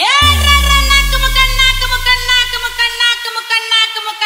ಏ ರ ಮುಖ ನಾಕ ಮುಖ ನಾಕ ಮುಖ.